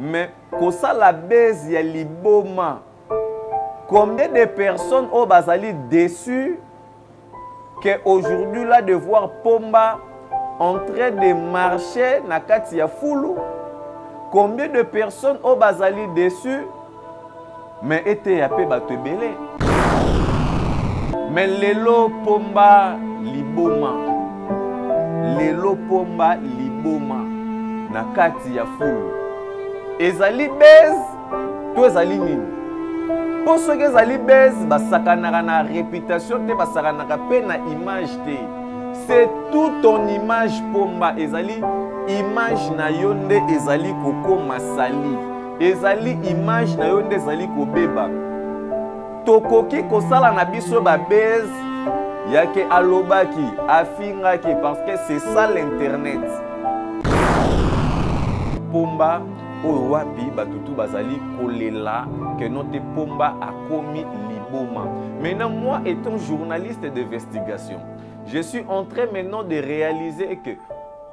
mais kosala base ya liboma combien de personnes oyo bazali déçu que aujourd'hui là de voir pomba en train de marcher na kati ya fulu combien de personnes oyo bazali déçu mais eteya mpe bato ebele mais lelo pomba liboma lelo pomba liboma na kati ya fulu ezali base to ezali nini mpo soki ezali base basakanaka na reputation te basakanaka mpe na image te c'est tout ton image pomba ezali image na yo nde ezali kokoma sali Ezali image na yo nde ezali kobeba. Tokoki kosala na biso ba buzz yake alobaki afingaki parce que c'est ça l'internet. Pomba oyo wapi batutu bazali kolela que note Pomba akomi liboma. Maintenant moi étant journaliste d'investigation, je suis en train maintenant de réaliser que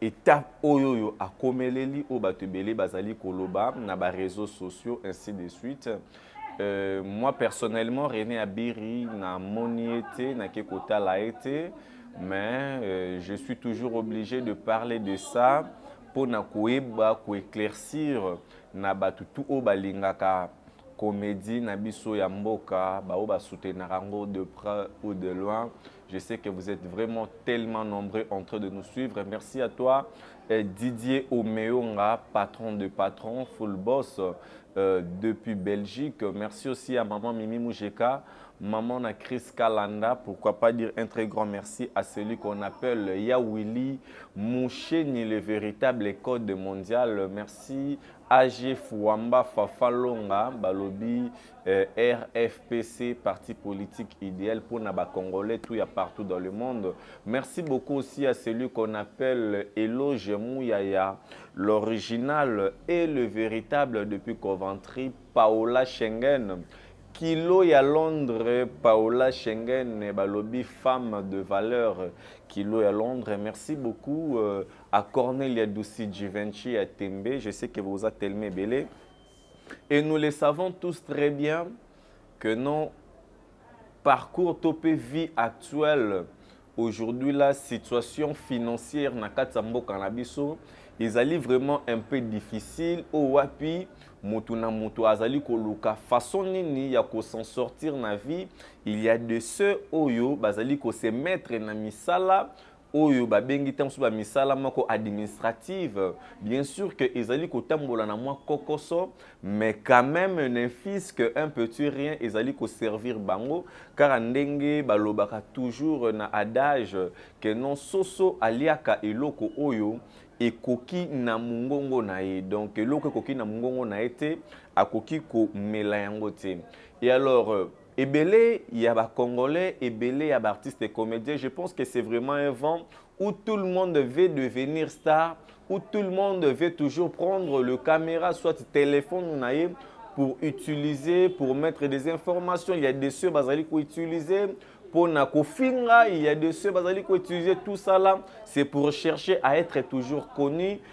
etape oyo oyo akomeleli oyo bato ebele bazali koloba na ba réseaux sociaux ainsi de suite euh, moi personnellement René Abiri namoni ye te nake kotala ye te mais euh, je suis toujours obligé de parler de ça mpo na koyeba koéclaircir na bato tu oyo balingaka comédie na biso ya mboka baoyo basoutenaka yango de près ou de loin je sais que vous êtes vraiment tellement nombreux en train de nous suivre merci à toi euh, Didier Omeonga patron de patron full boss euh, depuis Belgique merci aussi à maman Mimi Moujeka Maman à Chris Kalanda, pourquoi pas dire un très grand merci à celui qu'on appelle Yawili Moucheni, le véritable code mondial. Merci AG Fouamba Fafalonga, Balobi eh, RFPC, parti politique idéal pour Naba Congolais, tout y a partout dans le monde. Merci beaucoup aussi à celui qu'on appelle Eloge Mouyaya, l'original et le véritable depuis Coventry, Paola Schengen. kilo ya londres paola schengen balobi femme de valeur kilo ya londres merci beaucoup euh, à cornelia dusi givenchy à tembe je sais que vous a tellement ebele Et nous le savons tous très bien que nos parcours top et vie actuelle aujourd'hui la situation financière na kati mboka na biso ezali vraiment un peu difficile au wapi moto na moto azali koluka façon nini ya ko s'en sortir na vie il y a de ceux oyo bazali ko se mettre na misala oyo babengi ntango mosusu bamisala moko administrative bien sûr que ezali kotambola na mwa kokoso mais quand même ne fils que un petit rien ezali koservir bango kaka ndenge balobaka toujours na adage que non soso aliaka eloko oyo ekoki na mongongo na ye donc eloko ekoki na mongongo na ye te akoki komela yango te e alors ebele ya congolais, ebele ya artiste et comédien je pense que c'est vraiment un vent où tout le monde veut devenir star où tout le monde veut toujours prendre le caméra soit téléphone on pour utiliser pour mettre des informations il y a des ceux bazali koutiliser pour kofinga il y a de ceux bazali utiliser tout ça là c'est pour chercher à être toujours connu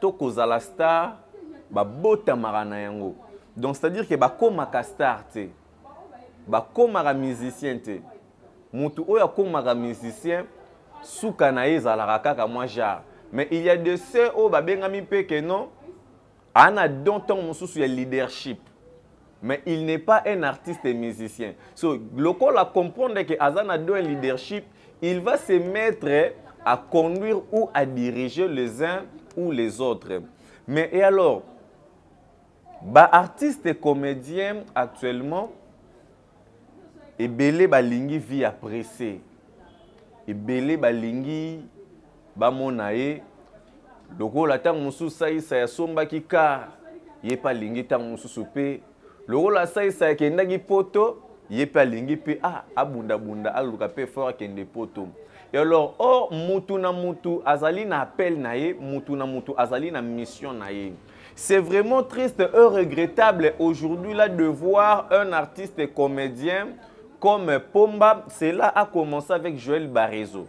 to kozala star babotamaka na yango donc c'est à dire que bakomaka star te bakomaka musicien te motu oyo akomaka musicien suka na ye ezalaka kaka mwa genre mais il y a de ceux oyo babengami mpe ke non ana don ntango mosusu ya leadership mais il n'est pas un artiste et musicien so lokola comprendre ke aza na don ya leadership il va se mettre à conduire ou à diriger les uns ou les autres. Mais et alors, bah artistes et comédiens actuellement, et belé balingi vie appréciée. Et belé balingi bamona ye lokola ntango mosusu saisa yasombaki kar ye mpe alingi ntango mosusu mpe lokola saisa akendaki poto ye mpe alingi mpe ah, abundabunda aluka mpe fort akende poto et alors or mutu na mutu azali na appel na ye mutu na mutu azali na mission na ye c'est vraiment triste et regrettable aujourd'hui là de voir un artiste comédien comme pomba cela a commencé avec joël barezo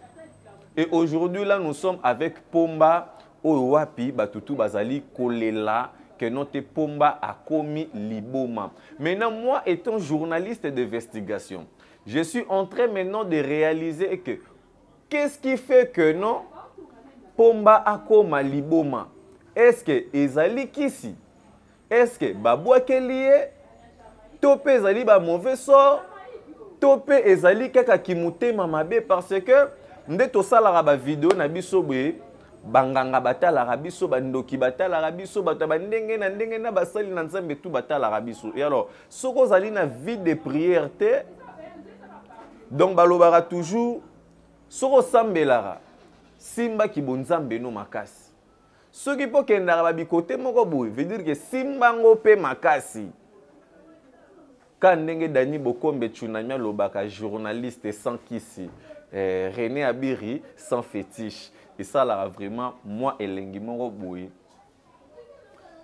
Et aujourd'hui là nous sommes avec Pomba oyo wapi batutu bazali kolela que notre Pomba a commis liboma. Maintenant moi étant journaliste d'investigation, je suis en train maintenant de réaliser que qu'est-ce qui fait que non Pomba a commis liboma? Est-ce que ezali kisi? Est-ce que babwakeli ye to mpe ezali ba mauvais sort to mpe ezali kaka kimotema mabe parce que nde tosalaka bavideo na biso boye banganga batalaka biso bandoki batalaka biso bato ya bandenge na ndenge na basali na nzambe tu batalaka biso e alors soki ozali na vie de prière te donc balobaka toujours soki osambelaka simbaki bonzambe no makasi soki mpo kendaka babikote moko boye veut dire ke simba ngo mpe makasi ka ndenge dani bokombe tsunami alobaka journaliste sans kisi eh, rené abiri sans fétiche esalaka vraiment mwa elengi moko boye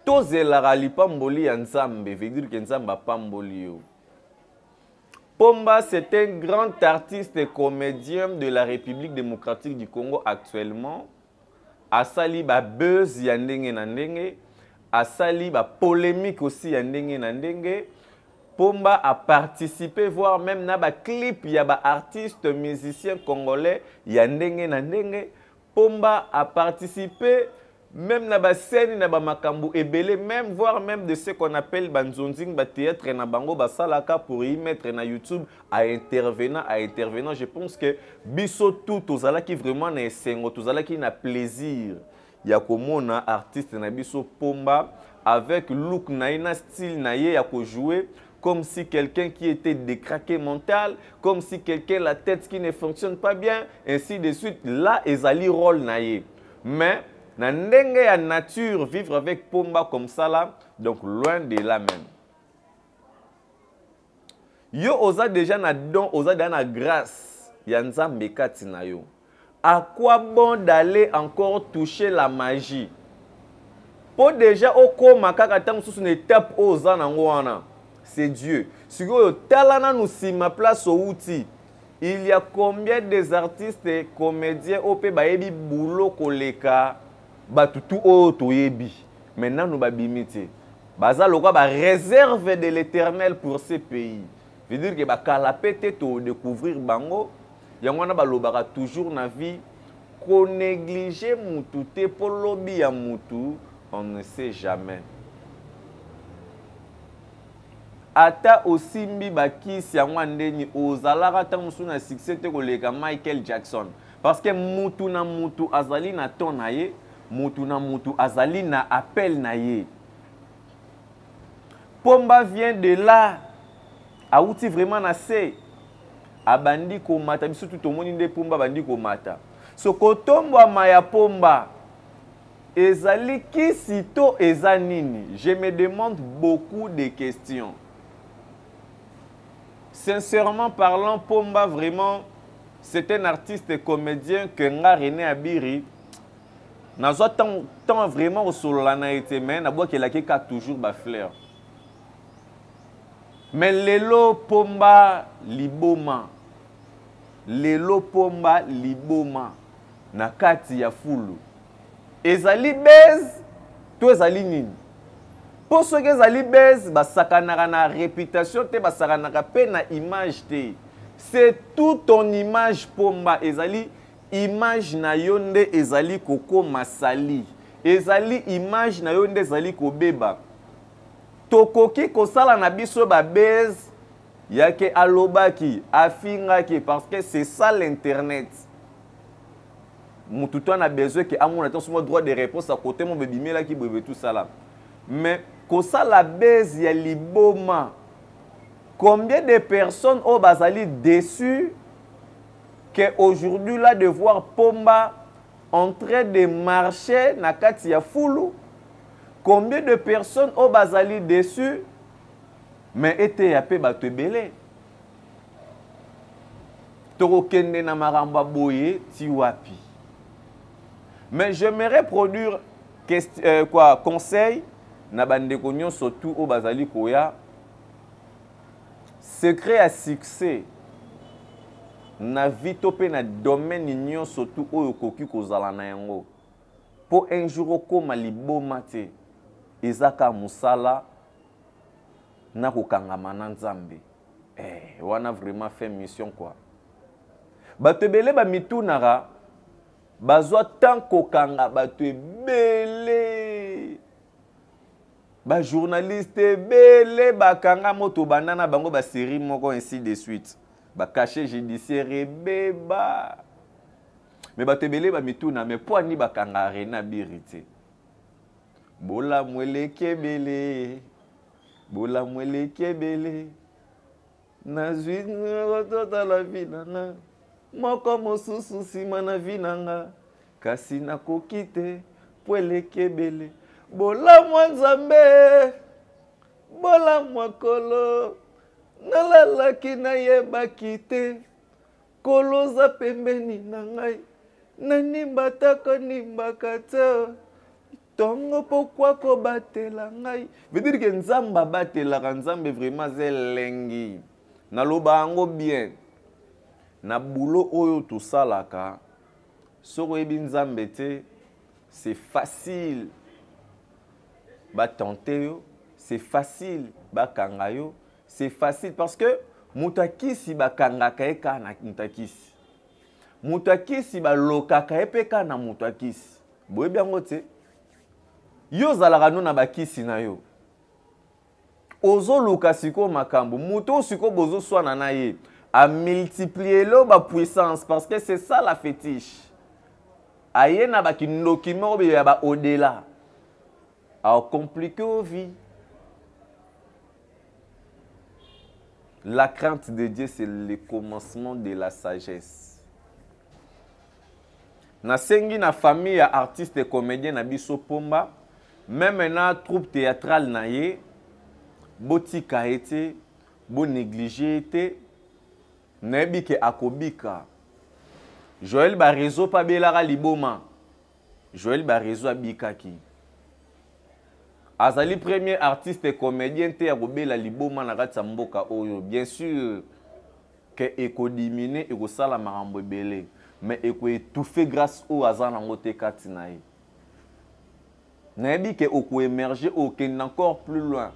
tozelaka lipamboli ya nzambe veut dire ke nzambe apamboli yo Pomba, c'est un grand artiste et comédien de la République démocratique du Congo actuellement. asali ba buzz ya ndenge na ndenge asali ba polemique aussi ya ndenge na ndenge pomba a participer voire même na ba clip ya ba artistes musiciens congolais ya ndenge na ndenge pomba a participer même na ba scène na ba makambo ebele même voire même de ce qu'on appelle ba nzonzing ba théâtre na bango basalaka pour y mettre na YouTube a intervenant a intervenant je pense que biso tout tozalaki vraiment na esengo tozalaki na plaisir ya komona artiste na biso pomba avec look na ye na style na ye ya kojouer comme si quelqu'un qui était décraqué mental, comme si quelqu'un la tête qui ne fonctionne pas bien, ainsi de suite. Là, ezali rôle na ye. Mais na ndenge ya nature vivre avec pomba comme ça là donc loin de là même yo oza deja na don oza deja na grâce ya nzambe kati na yo à quoi bon d'aller encore toucher la magie mpo deja okóma kaka ntango mosusu na étape oyo oza nango wana c'est dieu sikoyo tala nanu nsima place owuti il y a combien des artistes comédiens oyo mpe bayebi boulot koleka bato tu oyo toyebi me nano babimi te baza lokola bareserve de l'éternel pour ce pays veudire ke bakala mpe te todecouvrir bango yango wana balobaka toujours na vie konéglige mutu te mpo lobi ya mutu on ne sait jamais ata osimbi bakisi yango ya ndeni ozalaka ntango mosusu na succès te koleka michael jackson Parce que mutu na mutu azali na temps na ye, mutu na mutu azali na appel na ye. Pomba vient de là, awuti vraiment na se, abandi komata, biso tu tomoni nde Pomba abandi komata. So kotombwama ya Pomba ezali kisi to eza nini? Je me demande beaucoup de questions. Sincèrement parlant, Pomba vraiment, c'est un artiste et comédien que nga René Abiri. Nazwa tant, tant vraiment kosolola na ye te, mais nabwakelaki ka toujours ba fleurs. Mais lelo Pomba liboma, lelo Pomba liboma na kati ya fulu. ezali base to ezali nini mpo soki ezali base basakanaka na reputation te basakanaka mpe na image te c'est tout ton image pomba ezali image na yo nde ezali kokoma sali ezali image na yo nde ezali kobeba tokoki kosala na biso babase yake alobaki afingaki parce que c'est ça l'internet mutu to na besoin ke amona tanso mwa droit de réponse à côté mo bebimelaki boye tout ça là mais kosala base ya liboma combien de personnes oyo bazali déçu que aujourd'hui là de voir pomba en train de marcher na kati ya fulu combien de personnes oyo bazali déçu mais eteya mpe bato ebele tokokende na makambo ya boye ti wapi mais j'aimerais produire question, euh, quoi, conseil na bandeko nyonso tu oyo bazali koya secret ya succès na vie to mpe na domaine nyonso tu oyo okoki kozala na yango mpo un jour okóma liboma te eza kaka mosala na kokangama na nzambe eh, wana vraiment fin mission quoi bato ebele bamitunaka bazwa temps kokanga bato ebele bajournaliste ebele bakanga moto banda na bango baserie moko ainsi de suite bacachet judiciaire ebeba me bato ebele bamituna me mpo ani bakanga arena biri te bolamu eleki ebele bolamu eleki ebele nazwi totala vi na nga moko mosusu nsima na vi na nga kasi nakoki te mpo eleki ebele bolamu ya nzambe bolamu ya kolo nalalaki nayebaki te Nkolo oza pembeni na ngai nanimbataka nimbaka te ntongo pokwa kobatela ngai vedire ke nzambe abatelaka nzambe vraiment aza elengi naloba yango bien na bulo oyo tosalaka soki oyebi nzambe te c'est facile batente yo c'est facile bakanga yo C'est facile parce que moto ya kisi bakangaka ye kaka na moto ya kisi moto ya kisi balokaka ye mpe kaka na moto ya kisi boyebi yango te yo ozalaka no na bakisi na yo ozoluka sikoyo makambo moto oyo sikoyo bozoswana na ye amultiplie lo bapuissance parce que c'est ça la fétiche aye na bakindoki moko ya baodela a compliqué au vie la crainte de Dieu c'est le commencement de la sagesse nasengi na famille ya artiste comédien na biso pomba meme na troupe théâtrale na ye botika ye te bonéglige ye te nayebi ke akobika joel bareseau mpe abelaka liboma Joël Barezo abikaki. Azali premier artiste comédien te ya kobela liboma na kati ya mboka oyo. Bien sûr que ekodimine ekosala makambo ebele mais ekoetouffe grâce oyo aza nango te kati na ye. nayebi ke okoemerge okende encore plus loin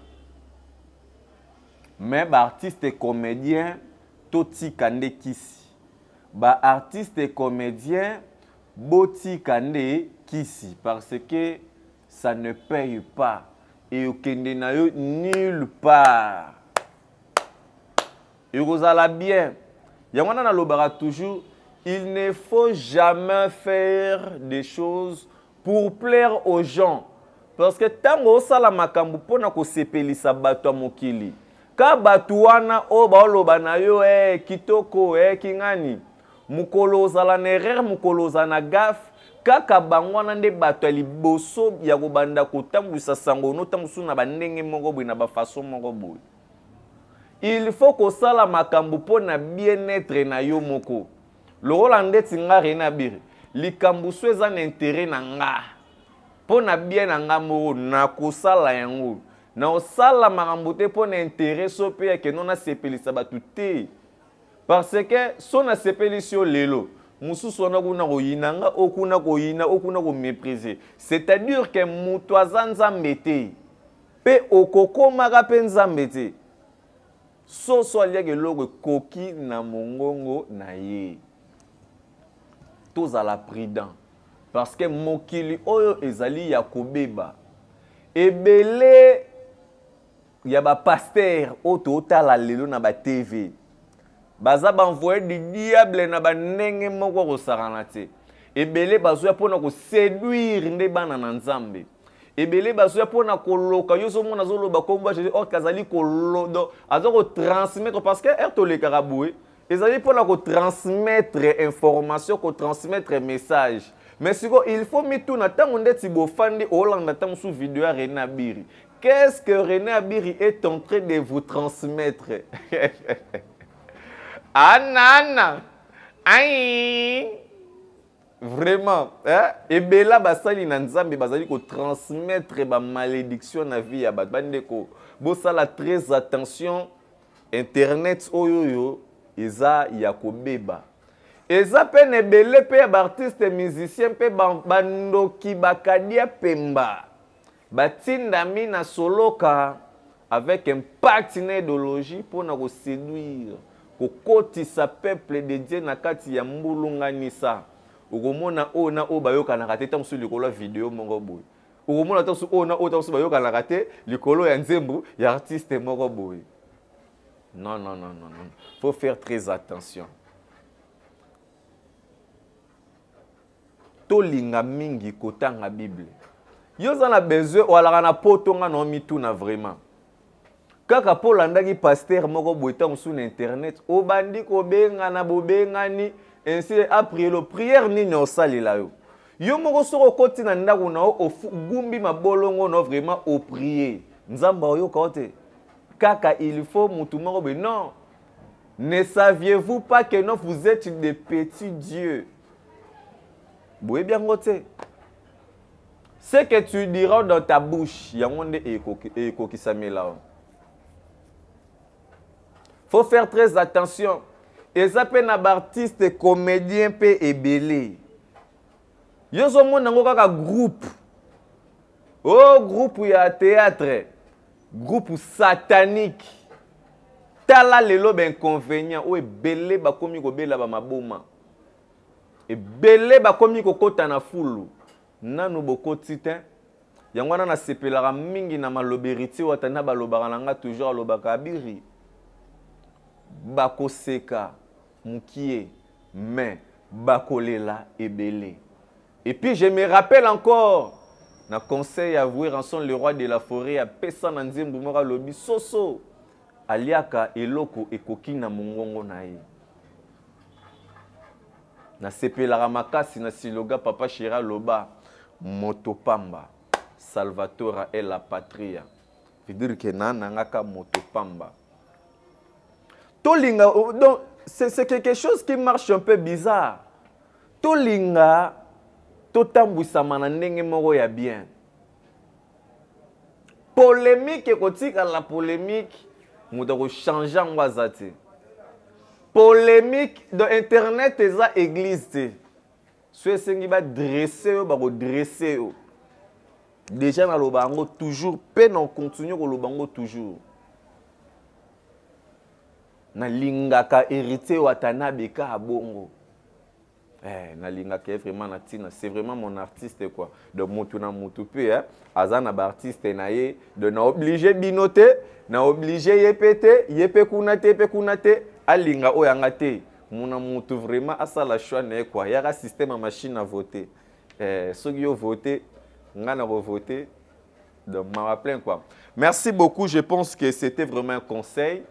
mais baartiste comédien totika nde kisi baartiste comédien Botika nde kisi parce que ça ne paye pas et okende na yo nulle part. ekozala bien yango wana nalobaka toujours il ne faut jamais faire des choses pour plaire aux gens parce que ntango osala makambo mpo na kosepelisa bato ya mokili ka bato wana oyo baoloba na yo e eh, kitoko e eh, kingani mokolo ozala na erreur mokolo ozala na gafe kaka bango wana nde bato ya liboso ya kobanda kotambwisa sango no ntango mosusu na bandenge moko boye na bafaso moko boye il faut kosala makambo mpo na bien-être na yo moko lokola ndeti nga rena biri likambo so eza na intere na nga mpo na bien na nga moko nakosala yango nakosala makambo te mpo na intere so mpe ya keno nasepelisa bato te Parce que son asepelisi yo lelo mosusu wana kuna koyina nga o kuna koyina o kuna komeprise c'est-à-dire que moto aza nzambe te mpe okokomaka mpe nzambe te soso aliaka eloko ekoki na mongongo na ye tozala prudent parce que mokili oyo ezali ya kobeba ebele ya ba pasteur oyo totala lelo na ba tv baza baenvoye du diable na bandenge moko akosakana te ebele bazoya mpo na koseduire nde bana na nzambe ebele bazoya mpo na koloka yo ozomona azoloba nkombo ya jésus orke azali kolodo aza kotransmettre parce que erte olekaka boye ezali mpo na kotransmettre information kotransmettre message mais sikoyo il faut mituna ntango ndeti bofandi olanda ntango mosusu video ya rena biri Qu'est-ce que René Abiri est en train de vous transmettre Anna, Anna, aïe Vraiment, hein? ebela basali na nzambe bazali kotransmettre bamalédiction na vie ya bato bandeko bosala très attention internet oyo oyo eza ya kobeba eza mpe na ebele mpe ya baartiste musicien mpe bandoki bakadia pemba Batindami na soloka avec impact na idéologie mpo na koseduire kokotisa peuple de dieu na kati ya mbulunganisa okomona oyo na oyo bayokanaka te ntango mosusu likolo ya video moko boye okomona ntango mosusu oyo na oyo ntango mosusu bayokanaka te likolo ya nzembo ya artiste moko boye non non non non non faut faire très attention tolinga mingi kotanga bible yo oza na besoin oalaka na poto nga na omituna vraiment kaka mpo olandaki paster moko boye ntango mosusu na internet obandi kobengana bobengani ainsi a prielo prière nini osalela yo yo moko soki okoti na ndako na yo ogumbi mabolongo na yo vraiment oprie nzambe aoyoka yo te kaka il faut motu moko boye non ne saviez-vous pas que non vous êtes des petits dieux boyebi yango te ce que tu diras dans ta bouche yango nde ekokisamela yo faut faire très attention eza mpe na baartiste comédien mpe ebele yo ozomona yango kaka groupe o oh, groupe ya théâtre groupe satanique tala lelo bainconvénient oyo ebele bakomi kobela bamaboma ebele bakomi kokota na fulu nanu bokoti te yango wana nasepelaka mingi na maloba heritier wata na balobaka na nga toujours alobaka abiri bakoseka mokie mais bakolela ebele et puis je me rappelle encore na conseil ya vue ranson le roi de la forêt apesa na nzembo moko alobi soso Aliaka eloko ekoki na mongongo na ye. Nasepelaka makasi na siloga Papa Shira Loba moto pamba Salvatora et la patria. Veut dire que na nangaka moto pamba. Tolinga oh, donc c'est quelque chose qui marche un peu bizarre. Tolinga totambwisama na ndenge moko ya bien. polemique ekotikala polemique moto akochange yango aza te polemique do internet eza église te so esengi badresse yo bakodresse yo déjà naloba yango toujours mpe na continue koloba yango toujours nalingaka héritier watanabe ka bongo Eh, nalingaka ye vraiment na ntina c'est vraiment mon artiste quoi donc motu na motu mpe eh, aza na baartiste na ye donc na oblige bino te na oblige ye mpe te ye mpe kuna te mpe kuna te alinga oyo anga te muna motu vraiment asala choix na ye kua yaka système ya machine à vote eh, soki yo vote ngai nakovote donc mawa plein quoi merci beaucoup je pense que c'était vraiment un conseil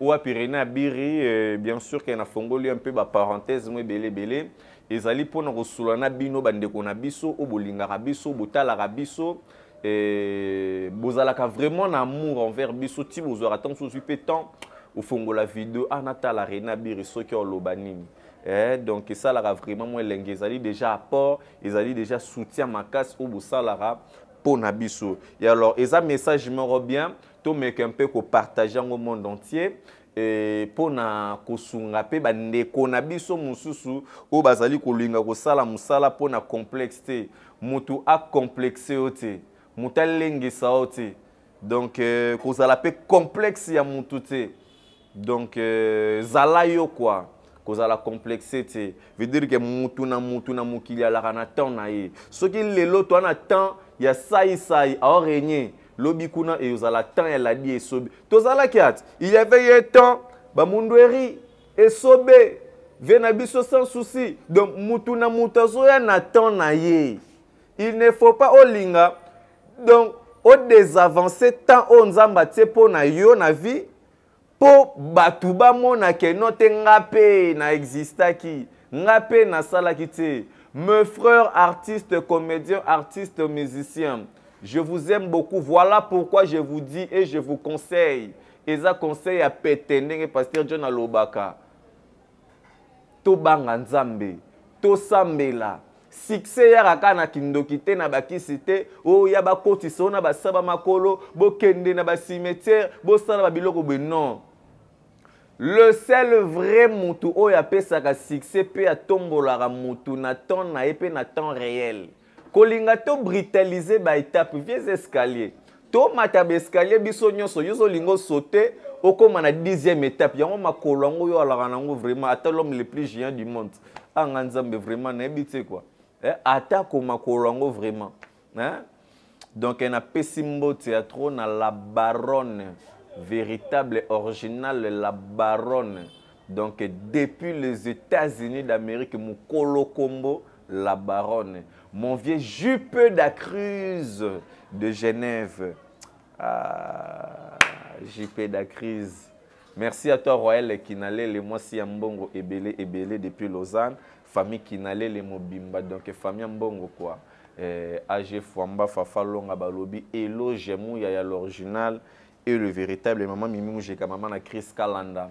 owa pirena abiri euh, bien sûr ke nafongoli un peu baparenthèse mo ebele ebele ezali mpona kosula na bino bandeko na biso oyo bolingaka biso botalaka biso euh, bozalaka vraiment na amour envers biso ti bozwaka ntango sosi mpe temps ofongola video ah natala rena abiri soki oloba nini eh, donc esalaka vraiment mwa elengi ezali déjà apport ezali déjà soutien makasi oyo bosalaka mpo na biso ya alors eza message moko bien tomeka mpe kopartage yango monde entier mpo na kosunga mpe bandeko na biso mosusu oyo bazali kolinga kosala mosala mpo na complexe te moto acomplexe yo te moto alengisa yo te donc euh, kozala mpe complexe ya motu te donc euh, zala yo quoi kozala complexe te veut dire que mutu na mutu na mokili alaka na temps na ye soki lelo toa na temps ya saisai aoregne lobi kuna eyozala temps ya ladi esobi tozalaki ati il y avait ye temps bamundweri esobe vie na biso sans souci donc mutu na mutu azoya na temps na ye il ne faut pas olinga donc odesavancer temps oyo nzambe atie mpo na yo na vie mpo bato bamona keno te nga mpe na existaki nga mpe nasalaki te me frère artiste comédien artiste musicien je vous aime beaucoup voilà pourquoi je vous dis et je vous conseille eza conseil ya pete ndenge pasteur john alobaka tobanga nzambe tosambela succès yaka kaka na kindoki te na bakisi te oya oh, bakotisa yo na basaba makolo bokende na bacimetière bosala babiloko boye non le seul vrai mutu oyo apesaka succès mpe atombolaka mutu na temps na ye mpe na temps réel Kolinga to brutaliser ba etapes, vieux escalier. To mata ba escalier biso nyonso, yo zo lingo sauter okoma na dixième étape yango makolo yango yo alaka nango vraiment ata l'homme le plus géant du monde ah nga nzambe vraiment nayebi te quoi eh, ata ko makolo yango vraiment hein? donc eh, napesi mbote ya trop na la baronne véritable original la baronne donc eh, depuis les états-unis d'amérique mokolo kombo la baronne mon vieux jupe d'acruse de genève ah, jupe d'acruse merci à toi royal kinalele mwasi ya mbongo ebele ebele depuis lausanne famille kinalele mobimba donc famille ya mbongo quoi eh, age fwamba fafa longa balobi eloge muya ya l'original et le véritable mama mimi mujeka mama na chris kalanda